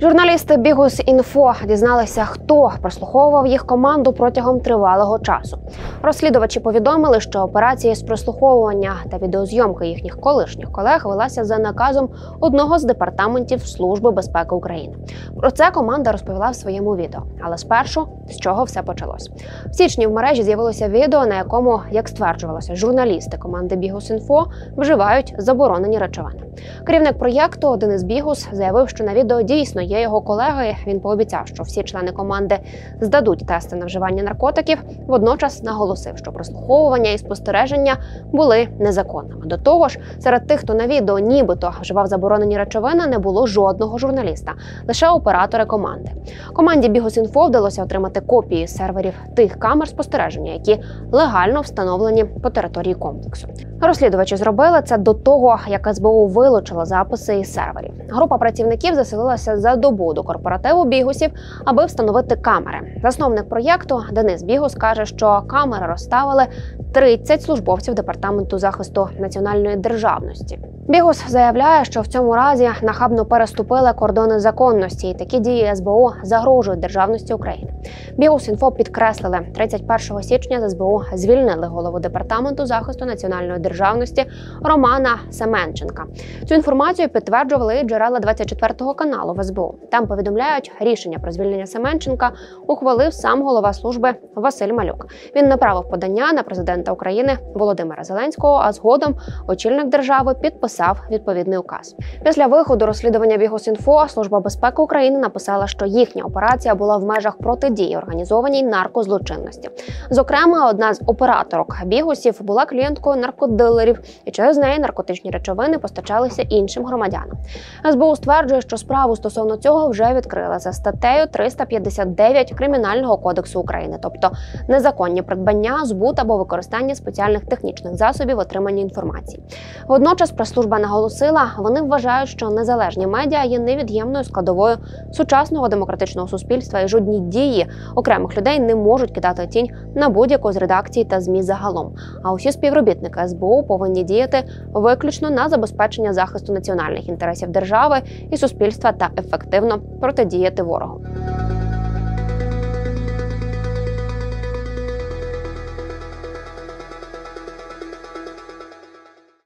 Журналісти Бігус інфо дізналися, хто прослуховував їх команду протягом тривалого часу. Розслідувачі повідомили, що операція з прослуховування та відеозйомки їхніх колишніх колег велася за наказом одного з департаментів Служби безпеки України. Про це команда розповіла в своєму відео. Але спершу з чого все почалось. В січні в мережі з'явилося відео, на якому, як стверджувалося, журналісти команди Бігус інфо вживають заборонені речовини. Керівник проєкту Денис Бігус заявив, що на відео дійсно є його колеги. Він пообіцяв, що всі члени команди здадуть тести на вживання наркотиків. Водночас наголосив, що прослуховування і спостереження були незаконними. До того ж, серед тих, хто на відео нібито вживав заборонені речовини, не було жодного журналіста, лише оператори команди. Команді Бігосінфо вдалося отримати копії серверів тих камер спостереження, які легально встановлені по території комплексу. Розслідувачі зробили це до того, як СБУ вилучила записи із серверів. Група працівників заселилася за добу до корпоративу бігусів, аби встановити камери. Засновник проєкту Денис Бігус каже, що камери розставили 30 службовців департаменту захисту національної державності. Бігус заявляє, що в цьому разі нахабно переступили кордони законності, і такі дії СБУ загрожують державності України. Бігус інфо підкреслили 31 січня. З СБУ звільнили голову департаменту захисту національної державності Романа Семенченка. Цю інформацію підтверджували і джерела 24 каналу в СБУ. Там повідомляють, рішення про звільнення Семенченка ухвалив сам голова служби Василь Малюк. Він направив подання на президента України Володимира Зеленського. А згодом очільник держави підписав відповідний указ. Після виходу розслідування Бігосінфо служба безпеки України написала, що їхня операція була в межах протидії організованій наркозлочинності. Зокрема, одна з операторок бігусів була клієнткою наркодилерів, і через неї наркотичні речовини постачалися іншим громадянам. СБУ стверджує, що справу стосовно цього вже відкрила за статтею 359 кримінального кодексу України, тобто незаконні придбання, збут або використання спеціальних технічних засобів отримання інформації. Водночас прес-служба наголосила, вони вважають, що незалежні медіа є невід'ємною складовою сучасного демократичного суспільства, і жодні дії окремих людей не можуть кидати тінь на будь-яку з редакцій та змі загалом. А усі співробітники СБУ повинні діяти виключно на забезпечення захисту національних інтересів держави і суспільства та ефективно протидіяти ворогу.